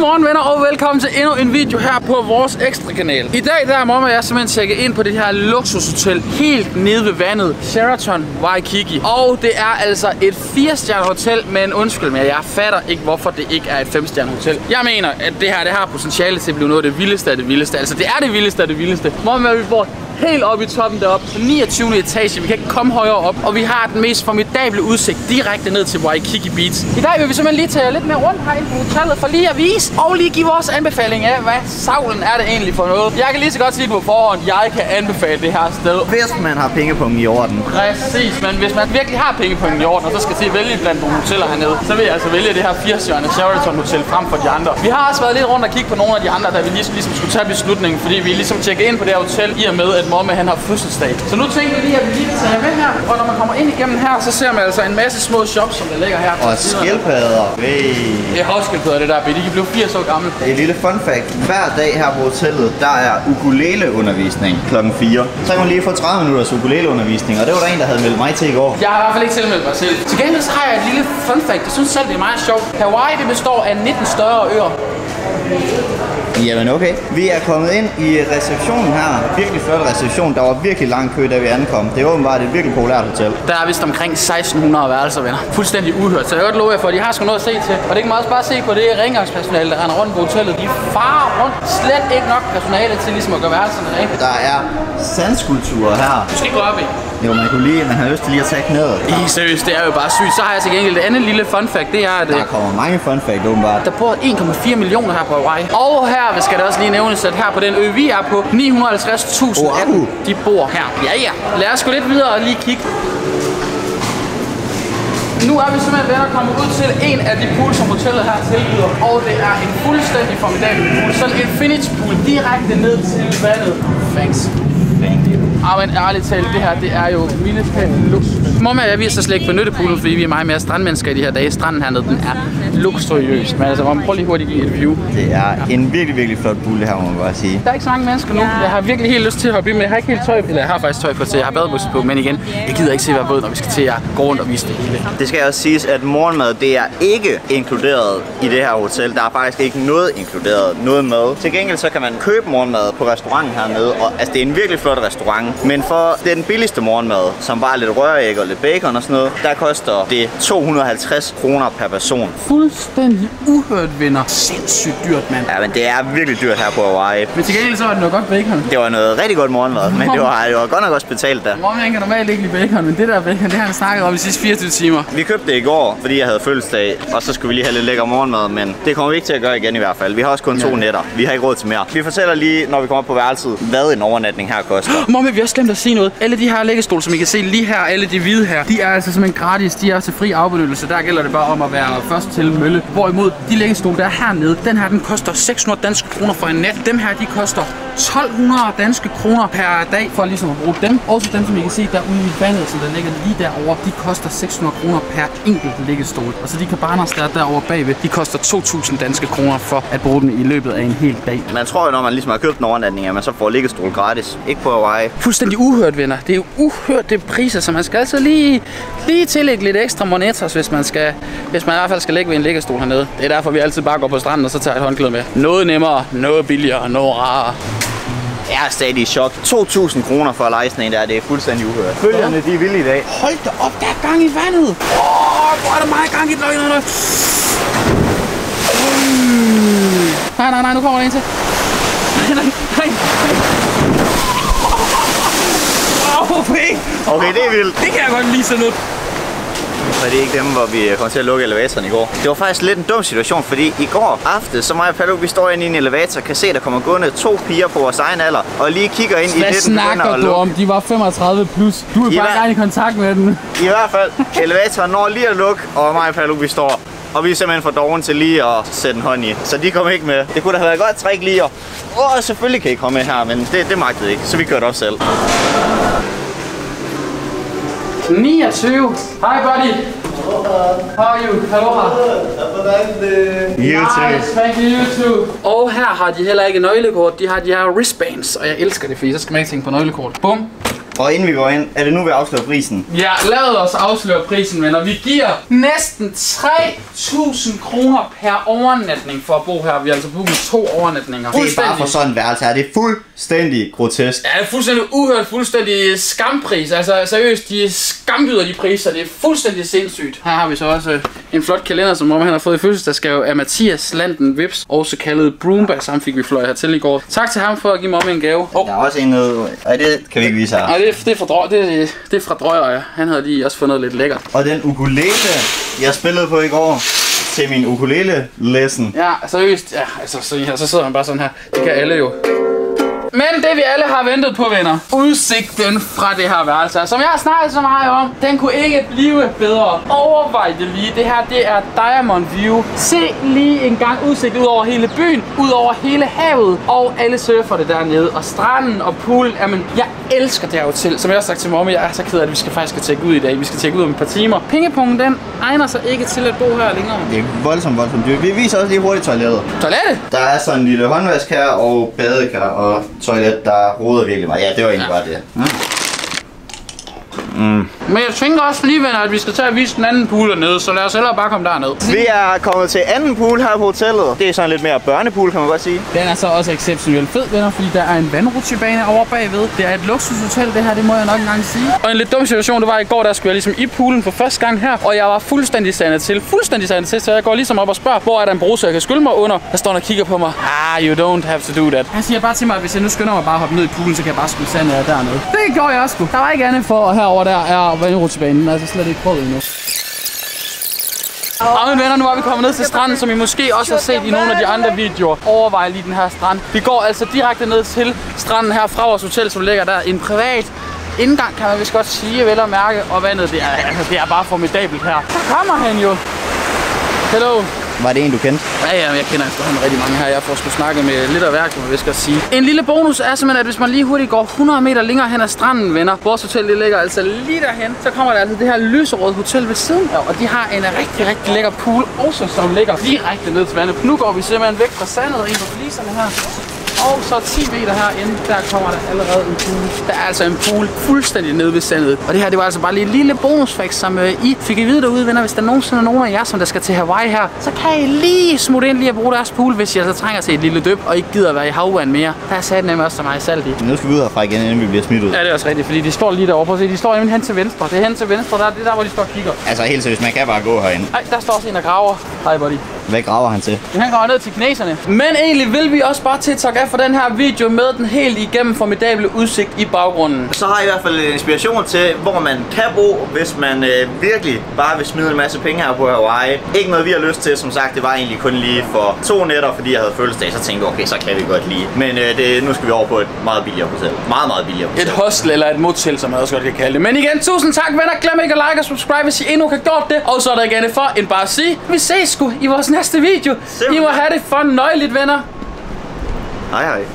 Godmorgen venner og velkommen til endnu en video her på vores ekstra kanal. I dag der er mamma og jeg simpelthen tjekket ind på det her luksushotel helt nede ved vandet. Sheraton Waikiki. Og det er altså et 4 hotel, men undskyld mig, jeg fatter ikke hvorfor det ikke er et 5 hotel. Jeg mener, at det her det har potentiale til at blive noget af det vildeste af det vildeste. Altså det er det vildeste af det vildeste. Mamma, vi bor helt oppe i toppen deroppe på 29. etage. Vi kan ikke komme højere op, og vi har den mest formidable udsigt direkte ned til Waikiki Beach. I dag vil vi simpelthen lige tage lidt mere rundt herinde på hotellet for lige at vise og lige give vores anbefaling af, hvad savlen er det egentlig for noget. Jeg kan lige så godt sige på forhånd, jeg kan anbefale det her sted. Hvis man har pengepunkten i orden. Præcis, men hvis man virkelig har pengepunkten i orden, og så skal til at vælge blandt nogle hoteller hernede, så vil jeg altså vælge det her 80 Sheraton Hotel frem for de andre. Vi har også været lidt rundt og kigge på nogle af de andre, der vi ligesom, ligesom skulle tage beslutningen, fordi vi ligesom tjekker ind på det her hotel, i og med, at Momme han har fødselsdag. Så nu tænker vi lige, at vi lige vil tage med her, og når man kommer ind igennem her, så ser man altså en masse små shops, som der ligger her. Og skildpadder. Hey. Det er havskildpadder, det der, de kan blive 80 år gamle. Et lille fun fact. Hver dag her på hotellet, der er ukuleleundervisning kl. 4. Så kan man lige få 30 minutters ukuleleundervisning, og det var der en, der havde meldt mig til i går. Jeg har i hvert fald ikke tilmeldt mig selv. Til gengæld så har jeg et lille fun fact. Jeg synes selv, det er meget sjovt. Hawaii, det består af 19 større øer. Jamen okay. Vi er kommet ind i receptionen her. Virkelig flot reception. Der var virkelig lang kø, da vi ankom. Det er åbenbart et virkelig populært hotel. Der er vist omkring 1600 værelser, venner. Fuldstændig uhørt. Så jeg godt love jer for, at de har sgu noget at se til. Og det kan man også bare se på det rengøringspersonale, der render rundt på hotellet. De farer rundt. Slet ikke nok personale til ligesom at gøre værelserne rent. Der er sandskulpturer her. Du skal gå op i. Jo, man kunne lige, man har lyst til lige at tage knæet. I seriøst, det er jo bare sygt. Så har jeg til gengæld et andet lille fun fact. Det er, at Der kommer mange fun fact, åbenbart. der bor 1,4 millioner her på Hawaii. Og her skal det også lige nævnes, at her på den ø, vi er på, 950.000 Wow. af dem, de bor her. Ja, ja. Lad os gå lidt videre og lige kigge. Nu er vi simpelthen ved at komme ud til en af de pools, som hotellet her tilbyder. Og det er en fuldstændig formidabel pool. Sådan en infinity pool direkte ned til vandet. Thanks. Thank you. Ah, men ærligt talt, det her, det er jo mildestændig luksus. Mamma og jeg, vi så slet ikke benyttet poolen, fordi vi er meget mere strandmennesker i de her dage. Stranden hernede, den er luksuriøs. Men altså, man prøv lige hurtigt at give et view. Det er en virkelig, virkelig flot pool, her, må man bare sige. Der er ikke så mange mennesker nu. Jeg har virkelig helt lyst til at hoppe i, men jeg har ikke helt tøj. Eller jeg har faktisk tøj på, så jeg har badebukser på. Men igen, jeg gider ikke se hver båd, når vi skal til at gå rundt og vise det hele. Det skal også siges, at morgenmad det er ikke inkluderet i det her hotel. Der er faktisk ikke noget inkluderet, noget mad. Til gengæld så kan man købe morgenmad på restauranten hernede, og altså, det er en virkelig flot restaurant. Men for den billigste morgenmad, som bare er lidt røræg og lidt bacon og sådan noget, der koster det 250 kroner per person. Fuldstændig uhørt, venner. Sindssygt dyrt, mand. Ja, men det er virkelig dyrt her på Hawaii. Men til gengæld så var det noget godt bacon. Det var noget rigtig godt morgenmad, men det var, det var godt nok også betalt der. Mor, han kan normalt ikke lide bacon, men det der bacon, det har han snakket om de sidste 24 timer. Vi købte det i går, fordi jeg havde fødselsdag, og så skulle vi lige have lidt lækker morgenmad, men det kommer vi ikke til at gøre igen i hvert fald. Vi har også kun to Ja. nætter. Vi har ikke råd til mere. Vi fortæller lige, når vi kommer op på værelset, hvad en overnatning her koster. Mor, vi har også glemt at sige noget. Alle de her læggestole, som I kan se lige her, alle de hvide her, de er altså simpelthen gratis. De er til fri afbenyttelse. Der gælder det bare om at være først til mølle. Hvorimod de læggestole, der er hernede, den her, den koster 600 danske kroner for en nat. Dem her, de koster 1200 danske kroner per dag for ligesom at bruge dem. Også dem, som I kan se derude i vandet, som der ligger lige derovre, de koster 600 kroner per enkelt liggestol. Og så de cabanas, der er derovre bagved, de koster 2000 danske kroner for at bruge den i løbet af en hel dag. Man tror jo, når man ligesom har købt en overnatning, at man så får liggestol gratis. Ikke på Hawaii. fuldstændig uhørt, venner. Det er jo uhørt, det priser, så man skal altså lige, lige tillægge lidt ekstra monetos, hvis man, skal, hvis man i hvert fald skal ligge ved en liggestol hernede. Det er derfor, vi altid bare går på stranden og så tager et håndklæde med. Noget nemmere, noget billigere, noget rarere. Jeg er stadig i chok. 2.000 kroner for at lege sådan en der, det er fuldstændig uhørt. Følgerne, de er vilde i dag. Hold da op, der er gang i vandet. Åh, oh, hvor er der meget gang i det. Nej, nej, nej, nej, nej, nu kommer der en til. Nej, nej, nej. Okay, Okay, det er vildt. det kan jeg godt lide sådan noget. Og det er ikke dem, hvor vi kom til at lukke elevatoren i går. Det var faktisk lidt en dum situation, fordi i går aftes, så mig og Paluk, vi står inde i en elevator, kan se, at der kommer gående to piger på vores egen alder, og lige kigger ind i Hvad det, den begynder snakker at lukke. om? De var 35 plus. Du er Ja, bare gerne i kontakt med den. I hvert fald, elevatoren når lige at lukke, og mig og Paluk, vi står. Og vi er simpelthen for doven til lige at sætte en hånd i. Så de kom ikke med. Det kunne da have været godt trick lige at... Åh, selvfølgelig kan I komme med her, men det, det magtede I ikke. Så vi kørte op selv. 29. Hi buddy. How are you? Aloha. You Nice, thank you, you too. Og her har de heller ikke nøglekort, de har de her wristbands, og jeg elsker det, fordi så skal man ikke tænke på nøglekort. Bum. Og inden vi går ind, er det nu, vi afslører prisen? Ja, lad os afsløre prisen, venner. Vi giver næsten 3.000 kroner per overnatning for at bo her. Vi har altså booket to overnatninger. Det er bare for sådan en værelse her. Det er fuldstændig grotesk. Ja, det er fuldstændig uhørt, fuldstændig skampris. Altså seriøst, de skambyder de priser. Det er fuldstændig sindssygt. Her har vi så også øh, en flot kalender, som om han har fået i fødselsdagsgave af Mathias Landen Vips, også kaldet Broomback. Ham fik vi fløjet hertil i går. Tak til ham for at give mig en gave. Oh. Der er også en nede... Ej, det kan vi ikke vise her. Nej, det, det, er fra drø, det, det er fra Drøjer, ja. Han havde lige også fundet lidt lækkert. Og den ukulele, jeg spillede på i går til min ukulele-lesson. Ja, seriøst. Ja, altså, så, ja, så sidder han bare sådan her. Det kan alle jo. Men det vi alle har ventet på, venner. Udsigten fra det her værelse, som jeg har snakket så meget om, den kunne ikke blive bedre. Overvej det lige. Det her, det er Diamond View. Se lige en gang udsigt ud over hele byen, ud over hele havet, og alle surfer det dernede. Og stranden og poolen. Jamen, jeg elsker det her hotel. Som jeg har sagt til mommy, jeg er så ked af, at vi skal faktisk skal tjekke ud i dag. Vi skal tjekke ud om et par timer. Pengepunkten, den egner sig ikke til at bo her længere. Det er voldsomt, voldsomt dyrt. Vi viser også lige hurtigt toilettet. Toilettet? Der er sådan en lille håndvask her, og badekar og toilet, der roder virkelig meget. Ja, det var egentlig bare det. Mm. Men jeg tænker også lige, venner, at vi skal tage og vise den anden pool dernede, så lad os hellere bare komme derned. Vi er kommet til anden pool her på hotellet. Det er sådan lidt mere børnepool, kan man godt sige. Den er så også exceptionelt fed, venner, fordi der er en vandrutsjebane over bagved. Det er et luksushotel, det her, det må jeg nok engang sige. Og en lidt dum situation, det var i går, der skulle jeg ligesom i poolen for første gang her, og jeg var fuldstændig sandet til. Fuldstændig sandet til, så jeg går ligesom op og spørger, hvor er der en bruse, jeg kan skylle mig under? Der står og kigger på mig. Ah, you don't have to do that. Han siger bare til mig, at hvis jeg nu skynder mig bare at hoppe ned i poolen, så kan jeg bare skylle sandet af dernede. Det gjorde jeg også, sgu. Der var ikke andet for, og herover der er vandrutsjebanen. Altså slet ikke prøvet endnu. Og mine venner, nu er vi kommet ned til stranden, som I måske også har set i nogle af de andre videoer. Overvej lige den her strand. Vi går altså direkte ned til stranden her fra vores hotel, som ligger der. En privat indgang, kan man vist godt sige, vel at mærke. Og vandet, det er, altså, det er bare formidabelt her. Så kommer han jo. Hello. Var det en, du kendte? Ja, ja, jeg kender efterhånden rigtig mange her. Jeg får sgu snakket med lidt af værk, hvis jeg skal sige. En lille bonus er simpelthen, at hvis man lige hurtigt går 100 meter længere hen ad stranden, venner, vores hotel det ligger altså lige derhen, så kommer der altså det her lyserøde hotel ved siden af, og de har en rigtig, rigtig lækker pool, også som ligger direkte ned til vandet. Nu går vi simpelthen væk fra sandet og ind på fliserne her. Og så 10 meter herinde, der kommer der allerede en pool. Der er altså en pool fuldstændig nede ved sandet. Og det her, det var altså bare lige en lille bonusfakt, som øh, I fik I vide derude, venner. Hvis der nogensinde er nogen af jer, som der skal til Hawaii her, så kan I lige smutte ind lige at bruge deres pool, hvis I altså trænger til et lille døb, og ikke gider være i havvand mere. Der er sat nemlig også så meget salt i. Nu skal vi ud herfra igen, inden vi bliver smidt ud. Ja, det er også rigtigt, fordi de står lige derovre. Prøv at se, de står nemlig hen til venstre. Det er hen til venstre, der er det der, hvor de står og kigger. Altså helt seriøst, man kan bare gå herinde. Nej, der står også en og graver. Hej, buddy. Hvad graver han til? Han går ned til kineserne. Men egentlig vil vi også bare tiltakke af for den her video med den helt igennem formidable udsigt i baggrunden. Så har jeg i hvert fald en inspiration til, hvor man kan bo, hvis man øh, virkelig bare vil smide en masse penge her på Hawaii. Ikke noget, vi har lyst til. Som sagt, det var egentlig kun lige for to nætter, fordi jeg havde fødselsdag. Så tænkte vi, okay, så kan vi godt lige. Men øh, det, nu skal vi over på et meget billigere hotel. Meget, meget billigere hotel. Et hostel eller et motel, som jeg også godt kan kalde det. Men igen, tusind tak, venner. Glem ikke at like og subscribe, hvis I endnu ikke har gjort det. Og så er der igen for end bare at sige, vi ses sgu i vores næste video. I må have det for nøjeligt, venner. Hej hej.